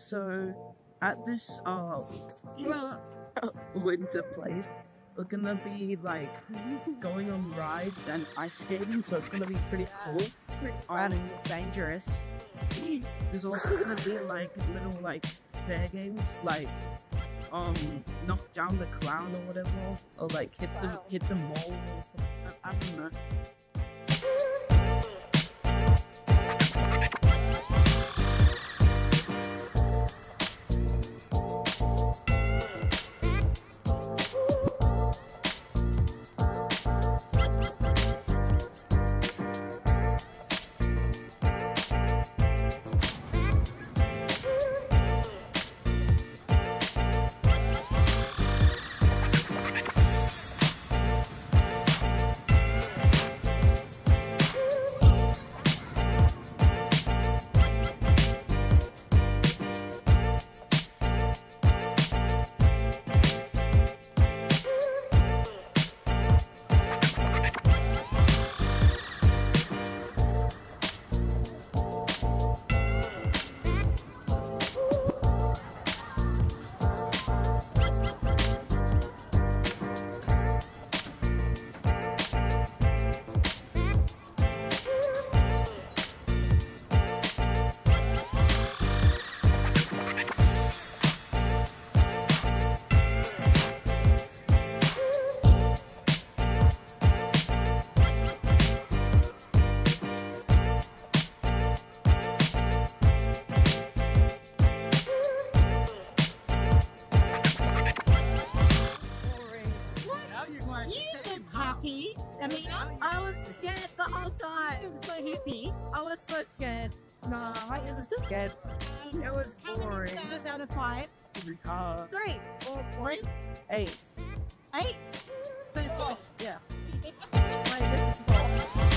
So, at this uh winter place, we're gonna be like going on rides and ice skating. So it's gonna be pretty cool. And Um, dangerous. there's also gonna be like little like fair games, like um knock down the clown or whatever, or like hit the hit the mole or something. I, I don't know. I mean, I was scared the whole time. So happy. I was so scared. No, I was scared. It was How many boring. stars out of five? Uh, three or Three? eight. Eight? So it's like, yeah. Wait, this is four.